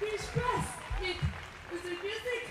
Viel Spaß mit unserer Musik.